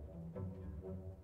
I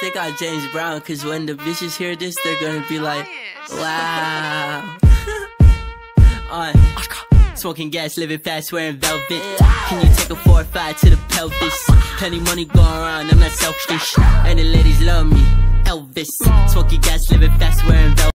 Think I'm James Brown, cause when the bitches hear this, they're gonna be like, wow. On smoking gas, living fast, wearing velvet. Can you take a four or five to the pelvis? Plenty money going around, I'm not selfish. And the ladies love me, Elvis. Smoking gas, living fast, wearing velvet.